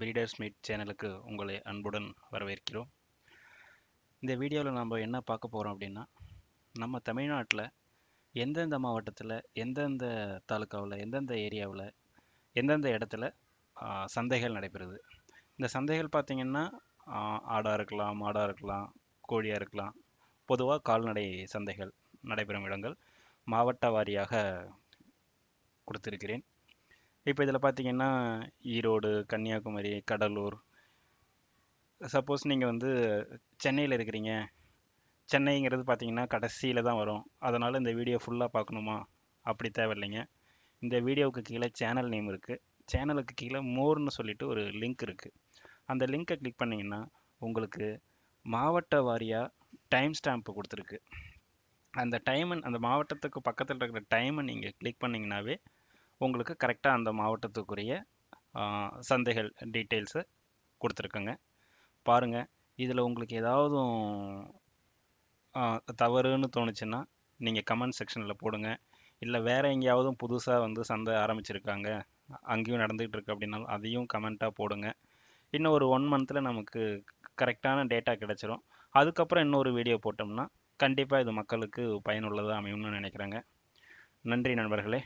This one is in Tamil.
பிரீடர்ஸ் மீட் சேனலுக்கு உங்களை அன்புடன் வரவேற்கிறோம். இந்த வீடியோவில் நம்ம என்ன பார்க்க போகிறோம் அப்படின்னா நம்ம தமிழ்நாட்டில் எந்தெந்த மாவட்டத்தில் எந்தெந்த தாலுக்காவில் எந்தெந்த ஏரியாவில் எந்தெந்த இடத்துல சந்தைகள் நடைபெறுது. இந்த சந்தைகள் பார்த்திங்கன்னா ஆடாக இருக்கலாம் மாடாக இருக்கலாம் கோழியாக இருக்கலாம் பொதுவாக கால்நடை சந்தைகள் நடைபெறும் இடங்கள். மாவட்ட வாரியாக கொடுத்துருக்கிறேன். இப்போ இதில் பார்த்தீங்கன்னா ஈரோடு கன்னியாகுமரி கடலூர். சப்போஸ் நீங்கள் வந்து சென்னையில் இருக்கிறீங்க. சென்னைங்கிறது பார்த்தீங்கன்னா கடைசியில் தான் வரும். அதனால் இந்த வீடியோ ஃபுல்லாக பார்க்கணுமா அப்படி தேவையில்லைங்க. இந்த வீடியோவுக்கு கீழே சேனல் நேம் இருக்குது சேனலுக்கு கீழே மோர்னு சொல்லிட்டு ஒரு லிங்க் இருக்குது அந்த லிங்க்கை கிளிக் பண்ணிங்கன்னா உங்களுக்கு மாவட்ட வாரியாக டைம் ஸ்டாம்ப்பு கொடுத்துருக்கு. அந்த டைமன் அந்த மாவட்டத்துக்கு பக்கத்தில் இருக்கிற டைமை நீங்கள் கிளிக் பண்ணிங்கனாவே உங்களுக்கு கரெக்டாக அந்த மாவட்டத்துக்குரிய சந்தைகள் டீட்டெயில்ஸை கொடுத்துருக்கங்க. பாருங்கள் இதில் உங்களுக்கு ஏதாவது தவறுன்னு தோணுச்சுன்னா நீங்கள் கமெண்ட் செக்ஷனில் போடுங்க. இல்லை வேறு எங்கேயாவதும் புதுசாக வந்து சந்தை ஆரம்பிச்சிருக்காங்க அங்கேயும் நடந்துகிட்டு இருக்கு அப்படின்னாலும் அதையும் கமெண்ட்டாக போடுங்க. இன்னும் ஒரு ஒன் மந்தில் நமக்கு கரெக்டான டேட்டா கிடச்சிரும். அதுக்கப்புறம் இன்னொரு வீடியோ போட்டோம்னா கண்டிப்பாக இது மக்களுக்கு பயனுள்ளதாக அமையும்னு நினைக்கிறேங்க. நன்றி நண்பர்களே.